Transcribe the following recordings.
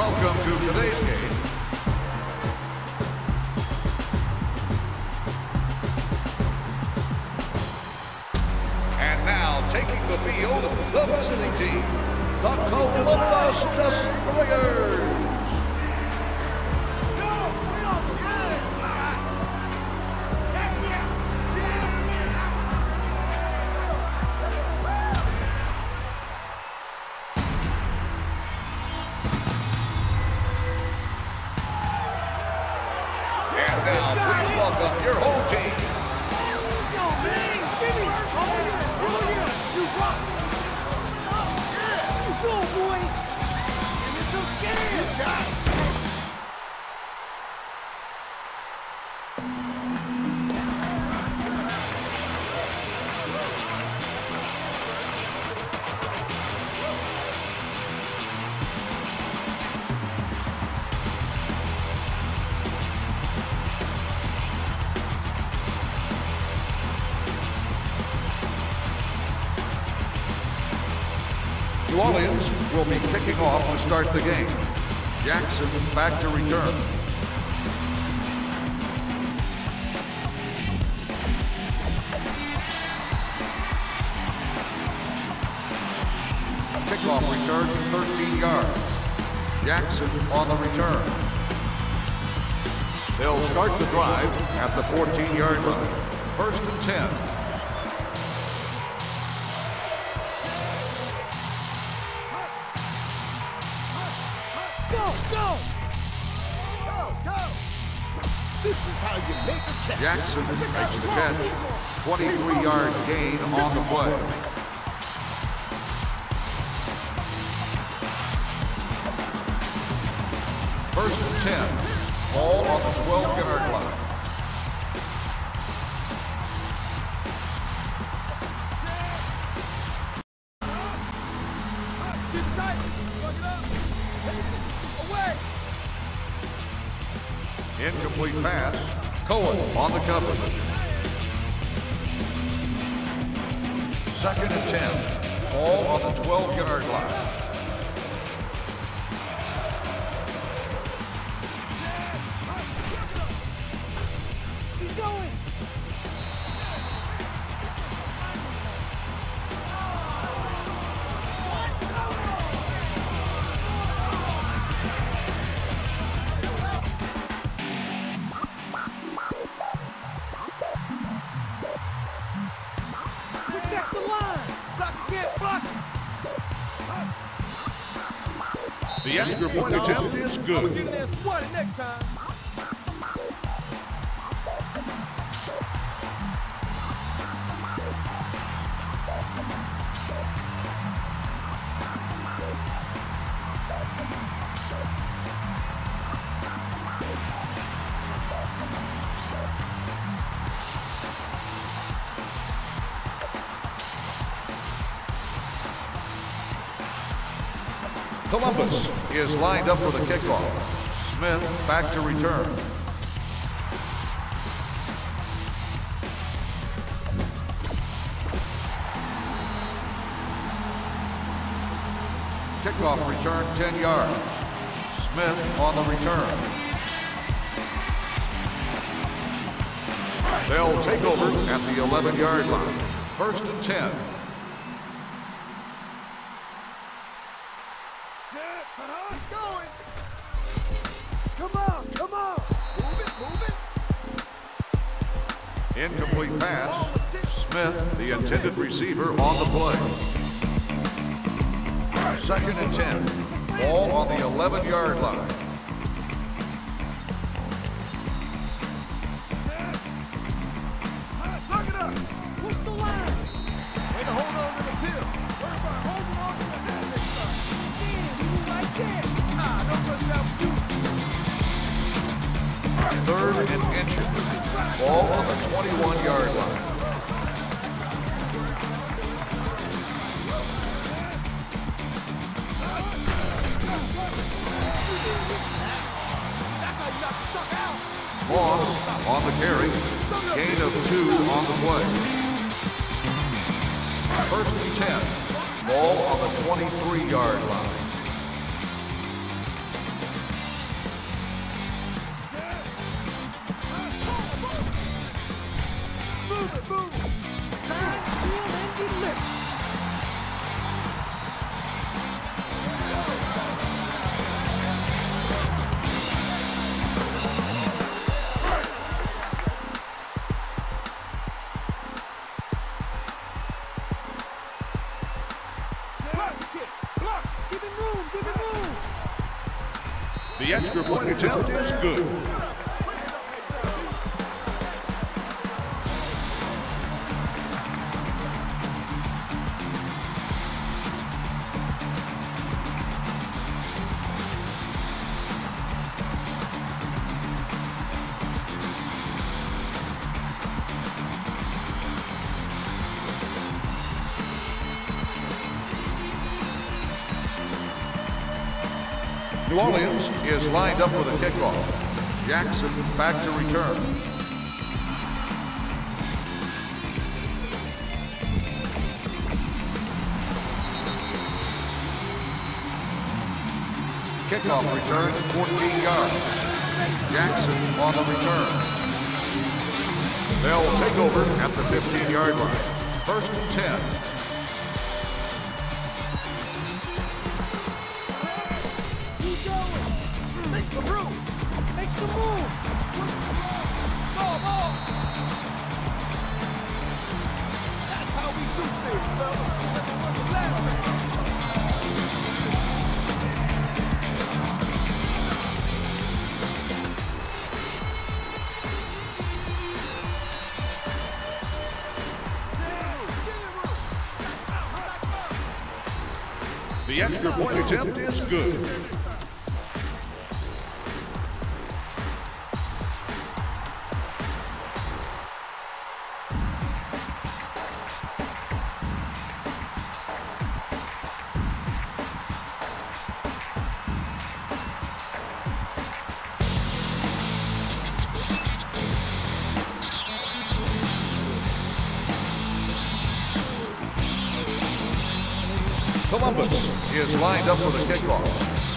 Welcome to today's game. And now taking the field, the visiting team, the Columbus Destroyers. Off to start the game. Jackson back to return. Kickoff return 13 yards. Jackson on the return. They'll start the drive at the 14-yard line. First and 10. Go, go! Go! This is how you make a catch. Jackson makes the catch. 23-yard gain on the play. First and 10. Ball on the 12-yard line. Cohen on the cover. Second and 10. Ball on the 12-yard line. The extra point attempt is good. Columbus is lined up for the kickoff. Smith back to return. Kickoff return 10 yards. Smith on the return. They'll take over at the 11-yard line. First and 10. Receiver, on the play. Second and 10. Ball on the 11-yard line. Lock it up! Push the line! Way to on the carry. Gain of two on the play. First and 10. Ball on the 23-yard line. New Orleans is lined up for the kickoff. Jackson back to return. Kickoff return, 14 yards. Jackson on the return. They'll take over at the 15-yard line. First and 10. Is lined up for the kickoff.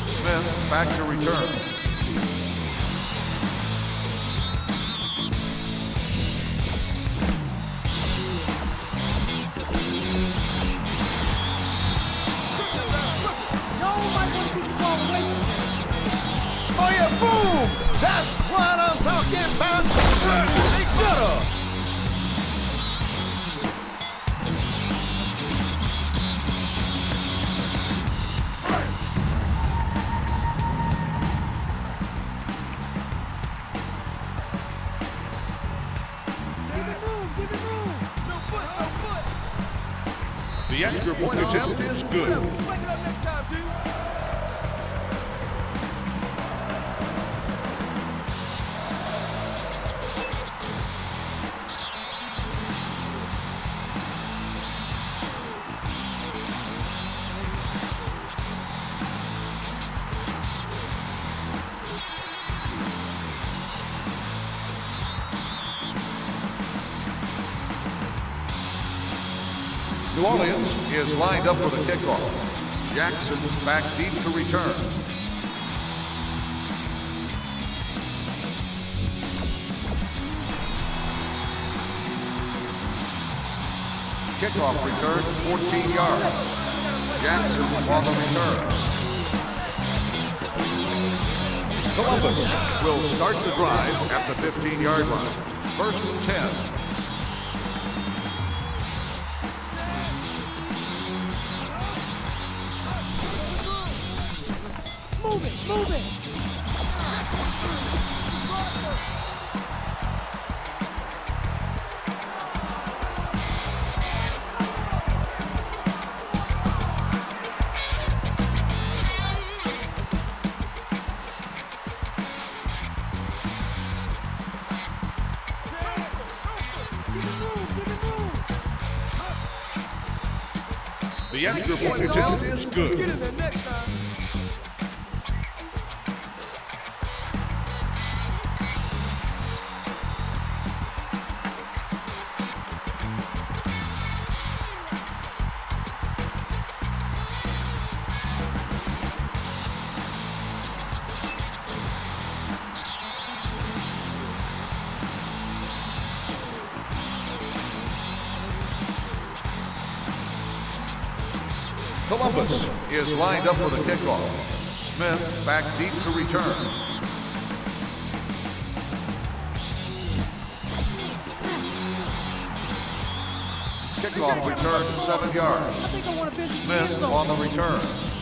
Smith back to return. Oh yeah, boom! That's what I'm talking about. Extra point attempt is good. Lined up for the kickoff. Jackson back deep to return. Kickoff return, 14 yards. Jackson on the return. Columbus will start the drive at the 15-yard line. First and 10. Move it. Move it. The extra point attempt is good. Lined up for the kickoff. Smith back deep to return. Kickoff return, seven yards. Smith on the return.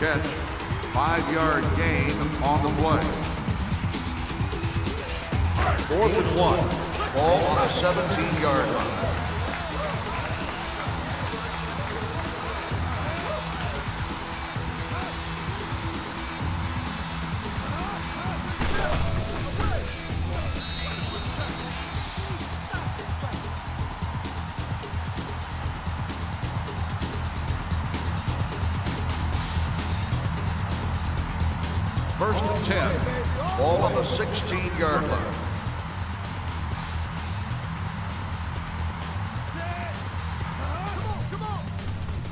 Catch. Five-yard gain on the play. Fourth and one. Ball on a 17-yard line. 16-yard line.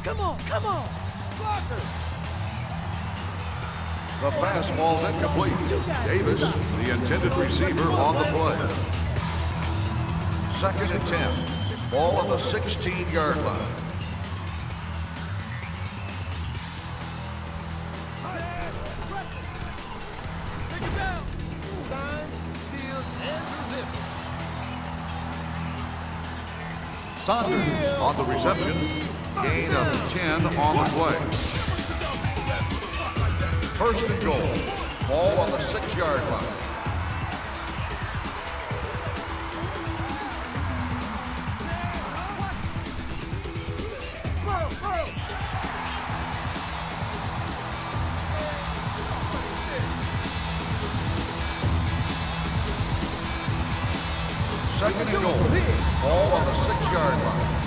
Come on. Come on. Blocker. The fastball's incomplete. Davis, the intended receiver on the play. Second and 10. Ball on the 16-yard line. Saunders on the reception. Gain of 10 on the play. First and goal. Ball on the 6-yard line. Second and goal. Ball on the 6-yard line.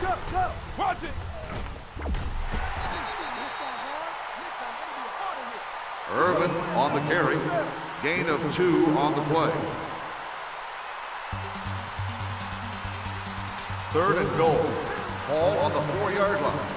Go, go. Watch it. Irvin on the carry. Gain of two on the play. Third and goal. Ball on the four-yard line.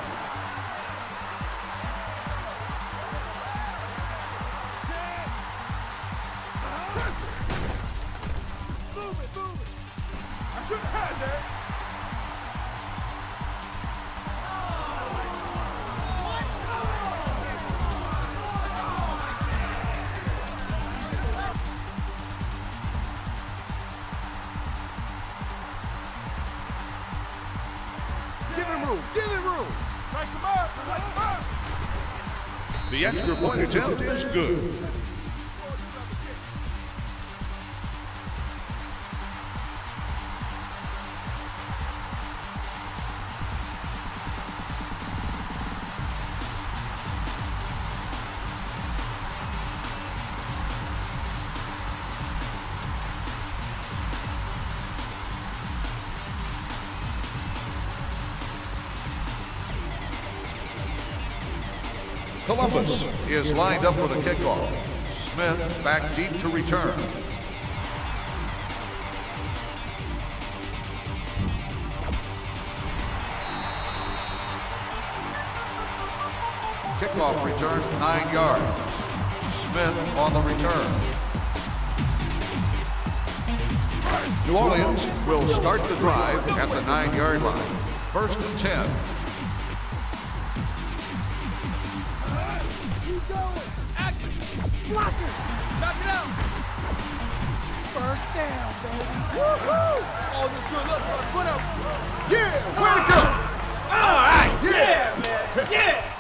Good. Columbus is lined up for the kickoff. Smith back deep to return. Kickoff return nine yards. Smith on the return. New Orleans will start the drive at the nine-yard line. First and 10. Baby. Woo-hoo. Oh, this good. Look, put up. Yeah, way to go! All right. Yeah. man. Yeah.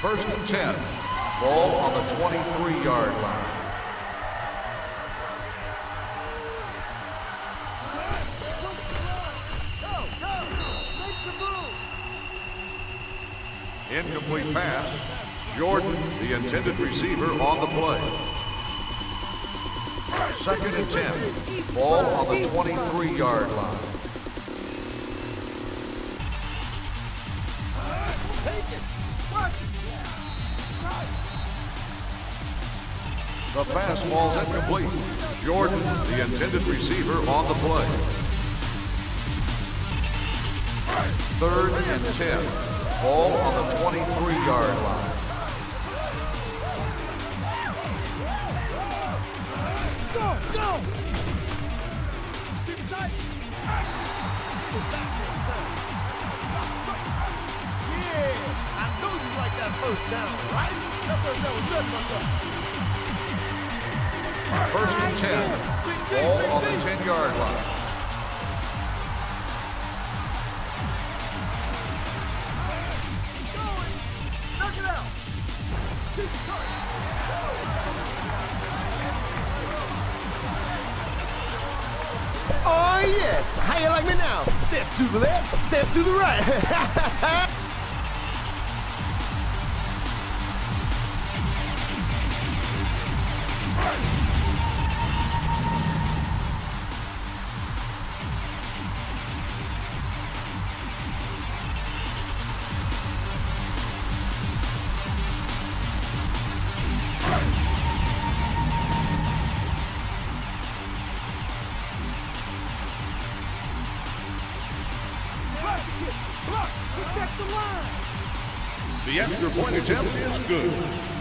First and 10. Ball on the 23-yard line. Intended receiver, on the play. Second and 10. Ball on the 23-yard line. The fastball's incomplete. Jordan, the intended receiver, on the play. Third and 10. Ball on the 23-yard line. Go. Keep it tight. Yeah, I know you like that first down, right? That first down was. First and 10. Ball on the 10-yard line. To the left, step to the right. is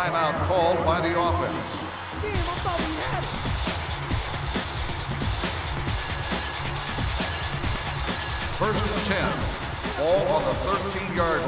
Timeout called by the offense. First and 10. Ball on the 13-yard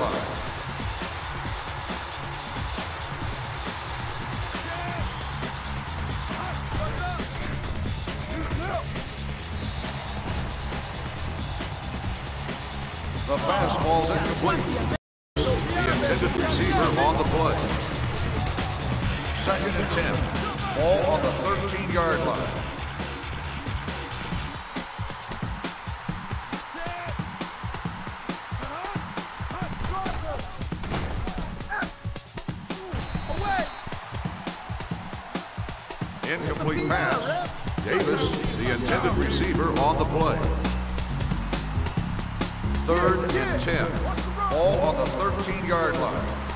on the play. Third and 10. Ball on the 13-yard line.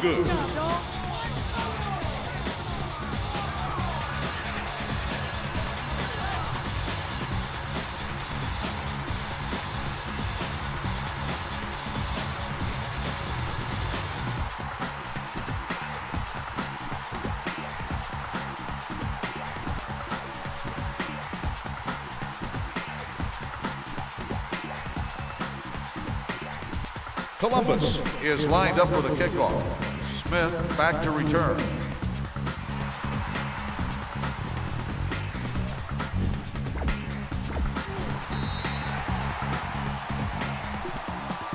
good. Columbus is lined up for the kickoff. Smith back to return.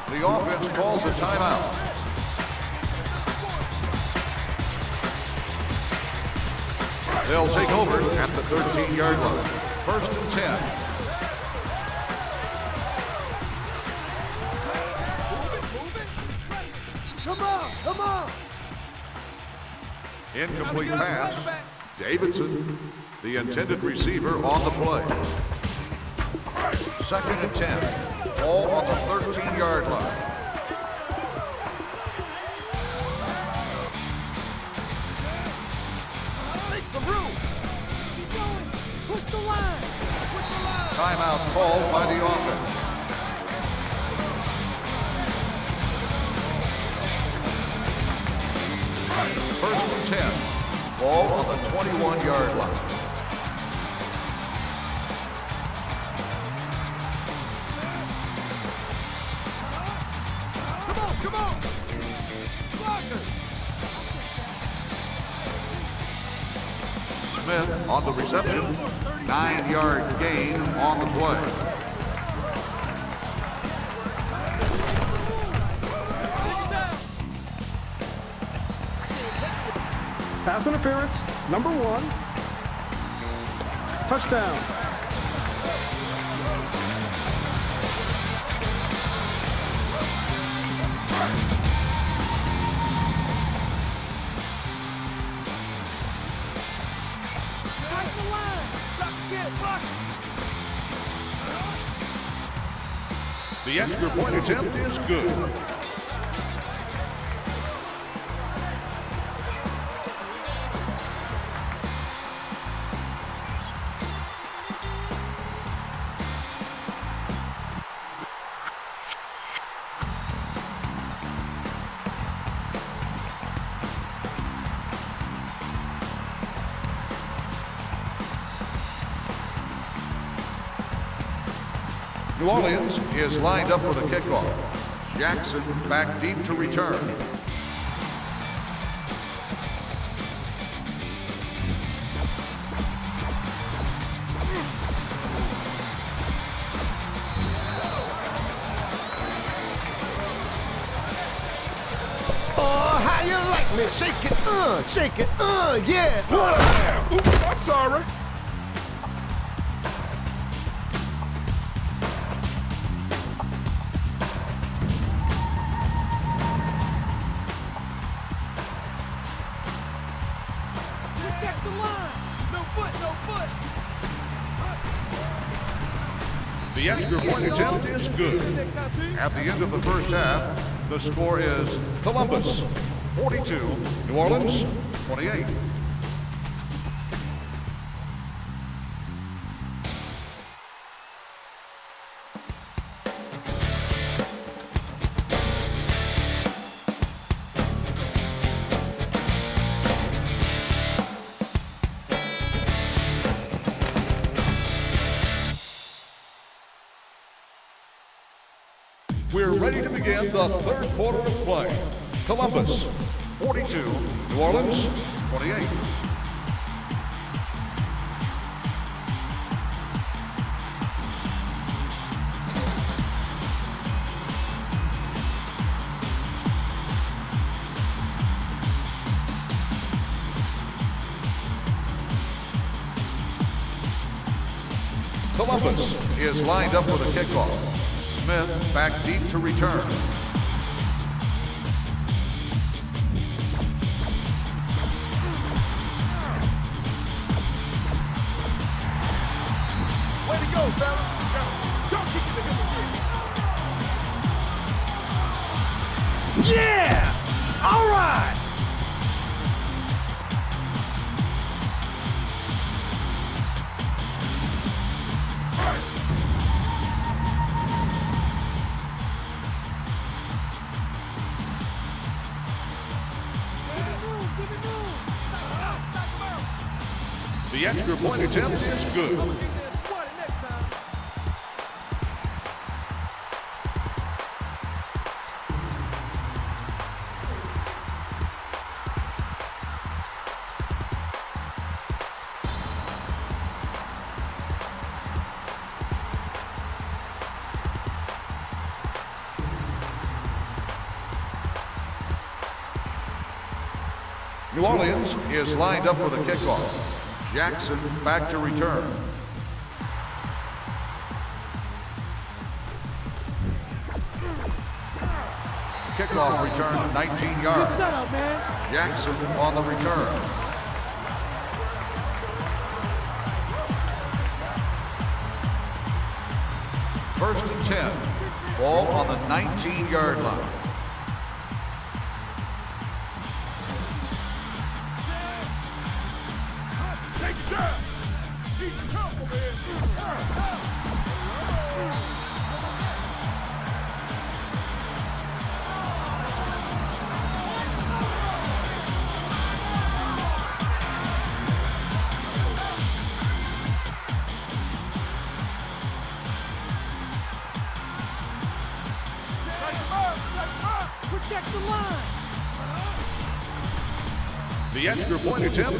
The offense calls a timeout. They'll take over at the 13-yard line. First and 10. Come on, come on. Incomplete pass. Davidson, the intended receiver on the play. Second and 10. Ball on the 13-yard line. Make some room. Keep going. Push the line. Push the line. Timeout called by the offense. First and 10. Ball on the 21-yard line. Come on, come on. Blockers. Smith on the reception. Nine-yard gain on the play. Pass interference, number one. Touchdown. The extra point attempt is good. Is lined up for the kickoff. Jackson back deep to return. Oh, how you like me? Shake it, uh, shake it, uh, yeah. Oops, I'm sorry. At the end of the first half, the score is Columbus 42, New Orleans 28. We're ready to begin the third quarter of play. Columbus 42, New Orleans 28. Columbus is lined up for the kickoff. Smith back deep to return. The extra point attempt is good. New Orleans is lined up for the kickoff. Jackson back to return. Kickoff return 19 yards. Good setup, man. Jackson on the return. First and 10. Ball on the 19-yard line.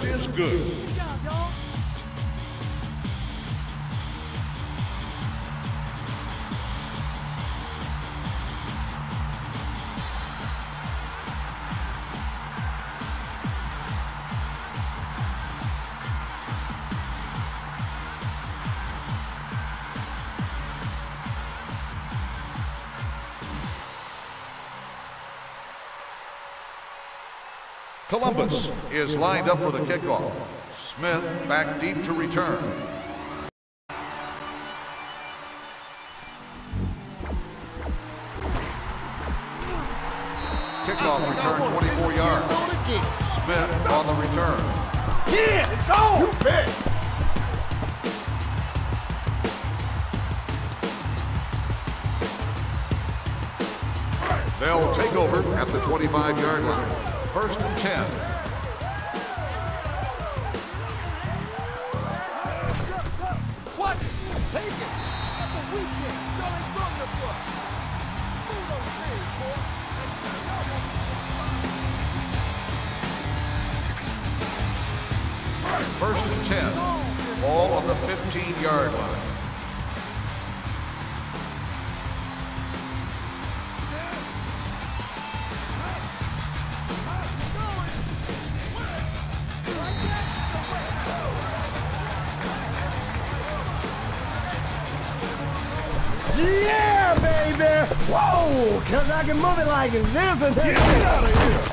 Is good. Good job, Columbus is lined up for the kickoff. Smith back deep to return. Kickoff return 24 yards. Smith on the return. Yeah, it's on. You bet. They'll take over at the 25-yard line. First and 10. Whoa, cause I can move it like this and that. Get out of here.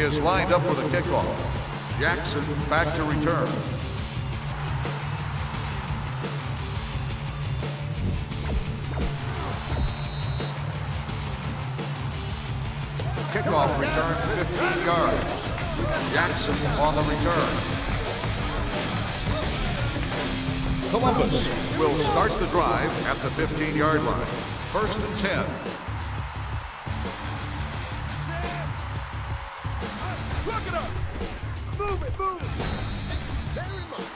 Is lined up for the kickoff. Jackson back to return. Kickoff return 15 yards. Jackson on the return. Columbus will start the drive at the 15-yard line. First and 10. Look it up. Move it, move it. Very much.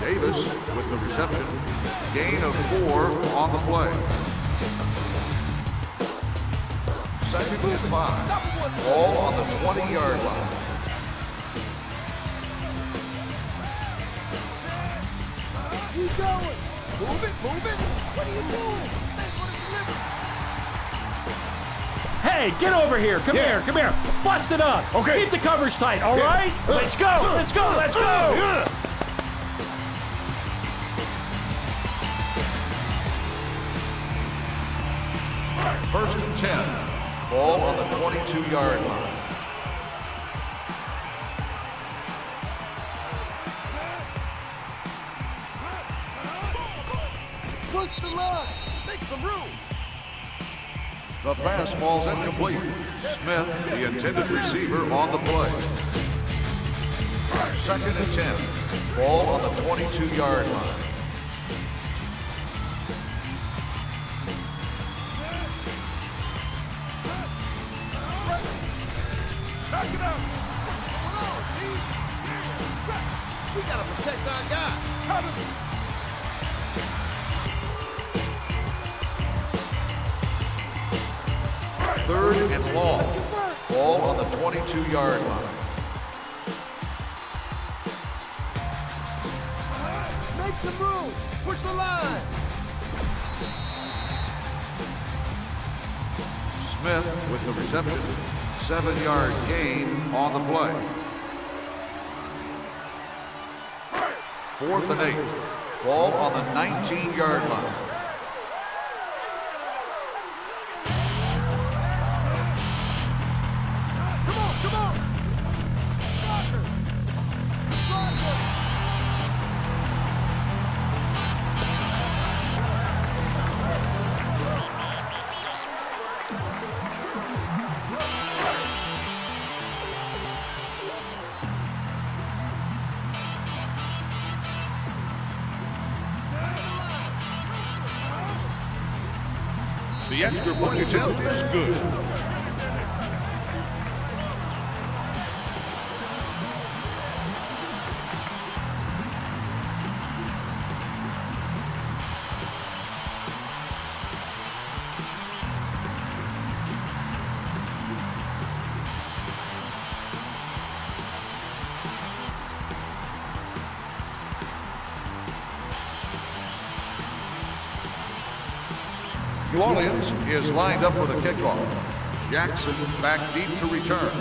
Davis with the reception. Gain of four on the play. Second and five. Ball on the 20-yard line. Keep going. Move it, move it. What are you doing? Hey, get over here. Come here. Come here. Bust it up. Okay. Keep the coverage tight, all right? Uh, let's go. Uh, let's go. Uh, let's go. First and 10. Ball on the 22-yard line. Fastball's incomplete. Smith, the intended receiver, on the play. Second and 10. Ball on the 22-yard line. And. Ball on the 22-yard line. Make some room. Push the line. Smith with the reception. Seven-yard gain on the play. Fourth and eight. Ball on the 19-yard line. Is lined up for the kickoff. Jackson back deep to return.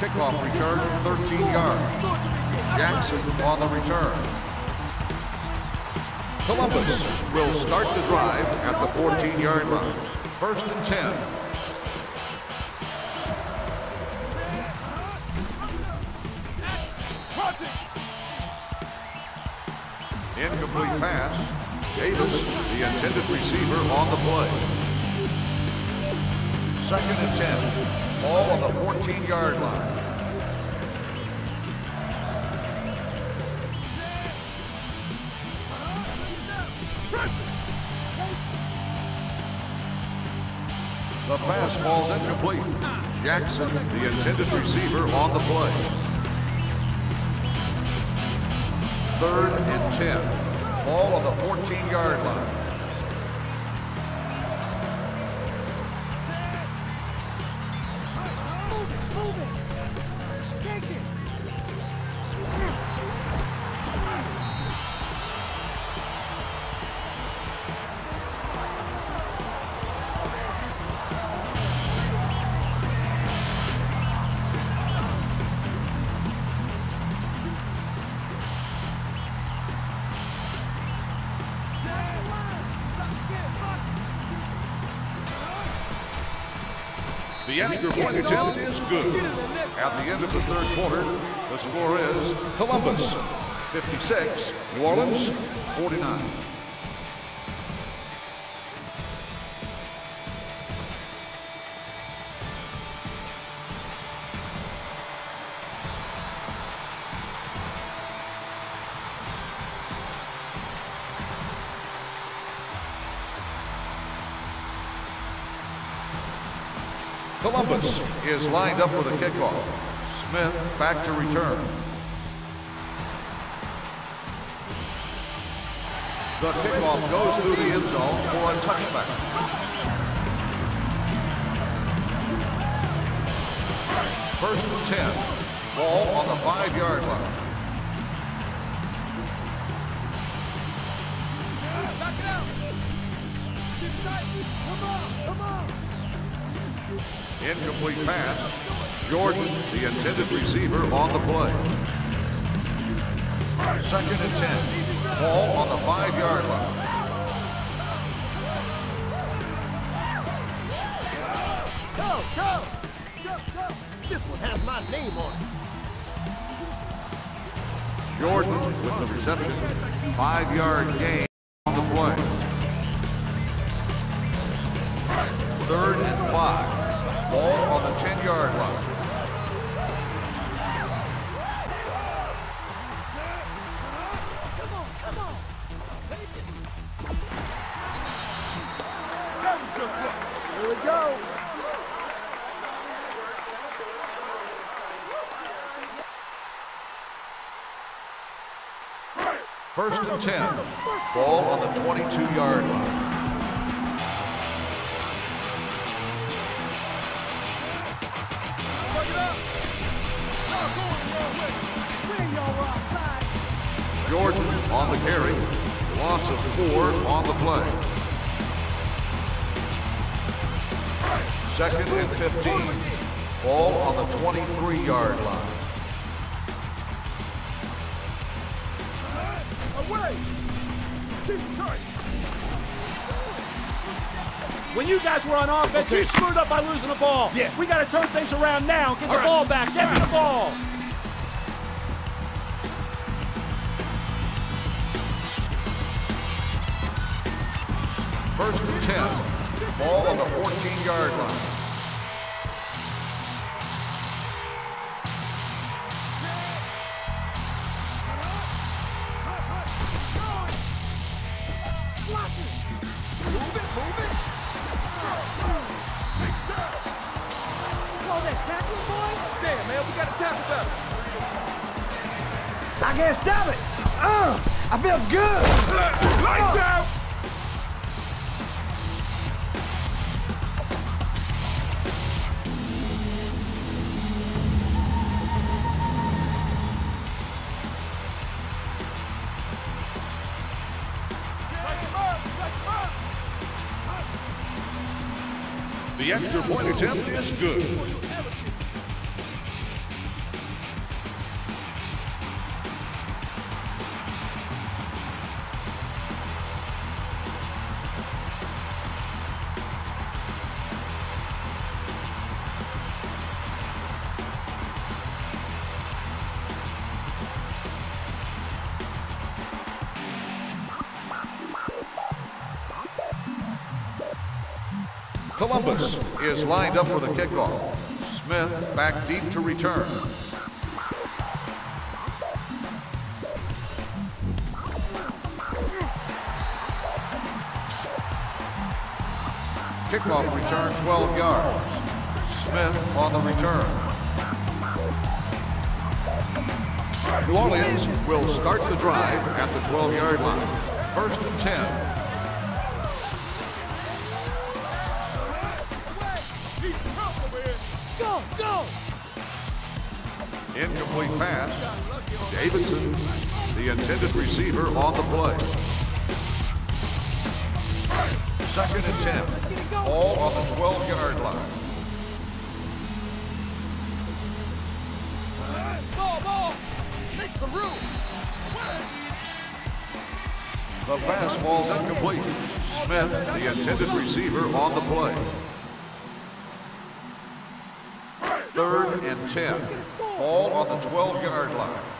Kickoff return 13 yards. Jackson on the return. Columbus will start the drive at the 14-yard line. First and 10. Pass. Davis, the intended receiver, on the play. Second and 10. Ball on the 14-yard line. The pass falls incomplete. Jackson, the intended receiver, on the play. Third and 10. Ball on the 14-yard line. The extra point attempt is good. At the end of the third quarter, the score is Columbus 56, New Orleans 49. Is lined up for the kickoff. Smith back to return. The kickoff goes through the end zone for a touchback. First and 10. Ball on the five-yard line. Come on, come on. Incomplete pass. Jordan, the intended receiver, on the play. Second and 10. Ball on the five-yard line. Go, go. Go, go. This one has my name on it. Jordan with the reception. Five-yard gain on the play. Third and five. Ball on the 10-yard line. Here we go. First and 10. Ball on the 22-yard line. Jordan on the carry. Loss of four on the play. Second and 15. Ball on the 23-yard line. Away. Keep it tight. When you guys were on offense, you screwed up by losing the ball. Yeah. We got to turn things around now. Get the right. ball back. Get me the ball. Tackle better. I can't stop it. Uh, I feel good. Lights out. Is good. Columbus is lined up kickoff. Smith back deep to return. Kickoff return 12 yards. Smith on the return. New Orleans will start the drive at the 12-yard line. First and 10. Go, go. Incomplete pass. Davidson, the intended receiver on the play. Second and 10. All on the 12-yard line. Ball, ball. Make some room. The pass falls incomplete. Smith, the intended receiver on the play. Third and 10. Ball on the 12-yard line.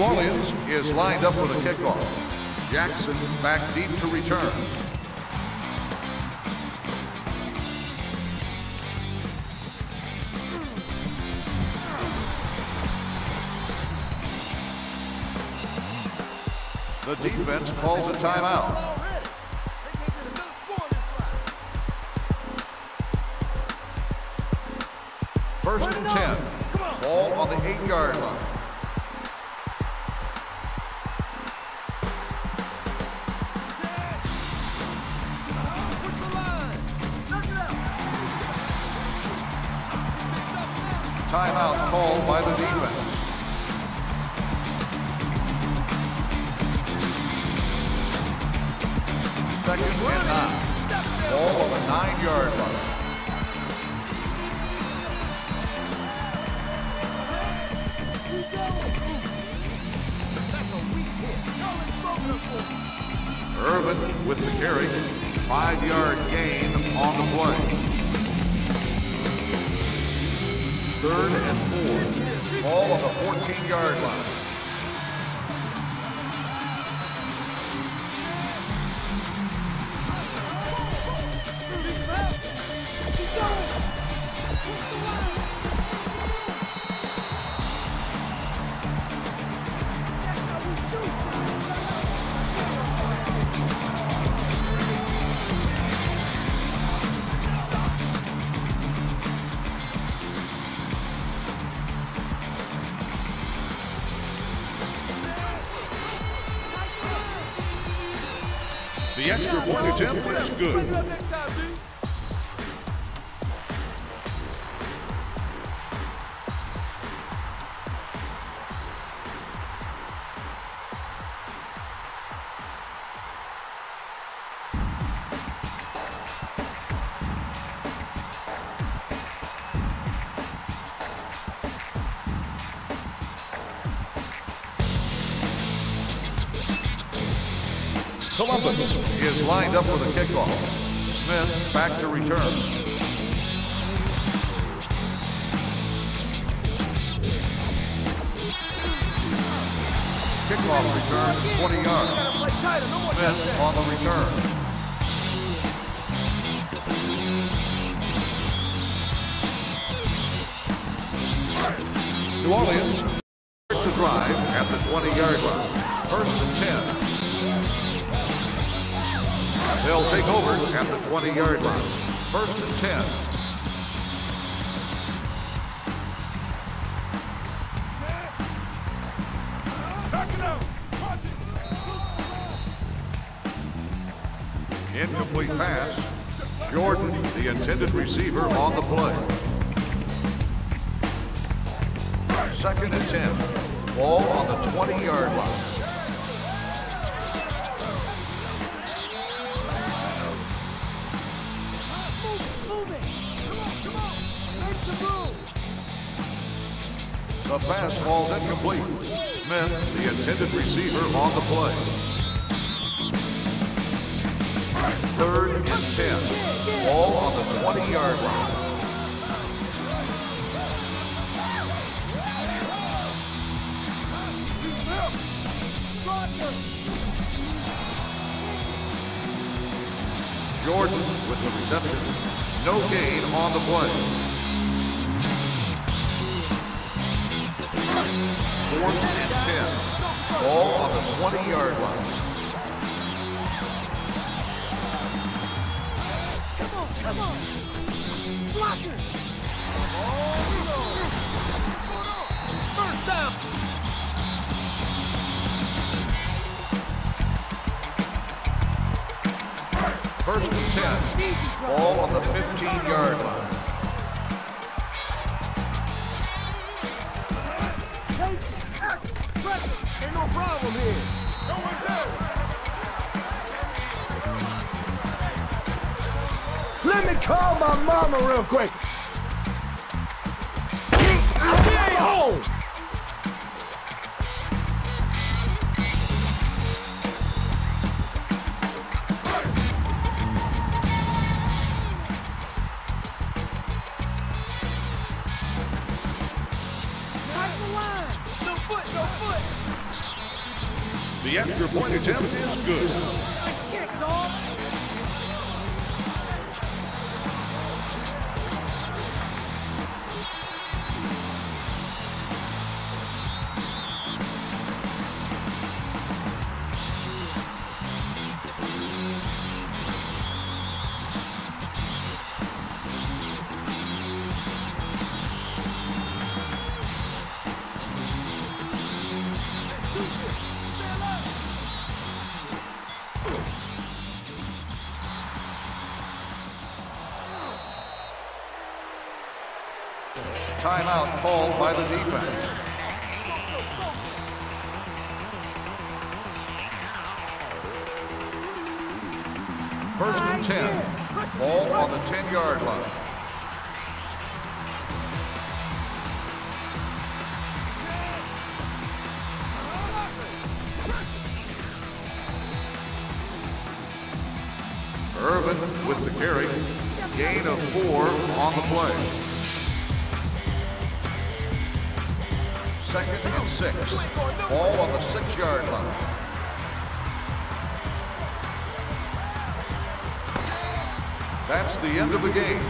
New Orleans is lined up for a kickoff. Jackson back deep to return. The defense calls a timeout. First and 10. Ball on the 8-yard line. Ball on the 14-yard line. Good. Lined up for the kickoff. Smith back to return. Kickoff return 20 yards. Smith on the return. New Orleans to drive at the 20-yard line. First and 10. They'll take over at the 20-yard line. First and 10. Knock it out. Punch it. Incomplete pass. Jordan, the intended receiver, on the play. Second and 10. Ball on the 20-yard line. The fastball's incomplete. Smith, the intended receiver, on the play. Third and 10. Ball on the 20-yard line. Jordan with the reception. No gain on the play. Fourth and 10. Ball on the 20-yard line. Come on, come on. Blocker. First down. First and 10. Ball on the 15-yard line. Problem here. Down. Let me call my mama real quick. By the defense. First and 10. Ball on the 10-yard line. Irvin with the carry. Gain of four on the play. Second and six. Ball on the six-yard line. That's the end of the game.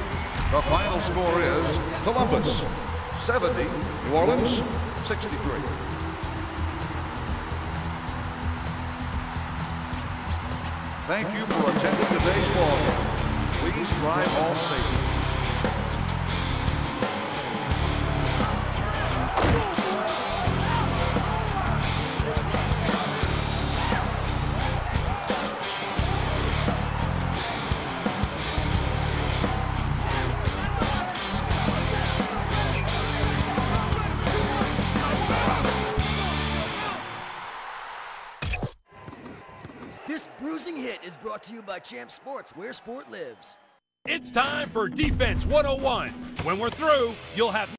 The final score is Columbus 70, New Orleans 63. Thank you for attending today's ball game. Please drive home safely. By Champ Sports, where sport lives. It's time for Defense 101. When we're through, you'll have